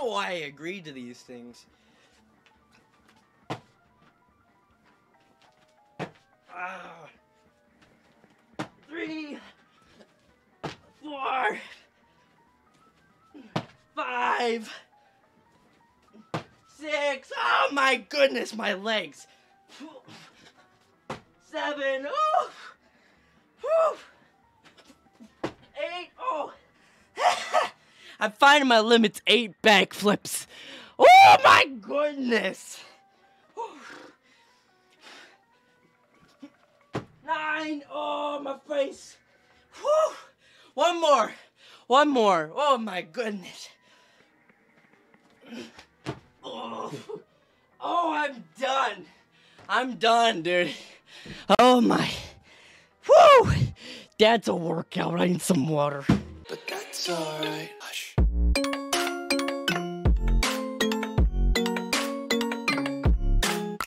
know why I agreed to these things. Ah. Three, four, five, six. Oh my goodness, my legs. Seven. Oh. I'm finding my limits. Eight backflips. Oh my goodness. Nine. Oh, my face. Whew. One more. One more. Oh my goodness. Oh. oh, I'm done. I'm done, dude. Oh my. Woo! That's a workout. I need some water. But that's alright.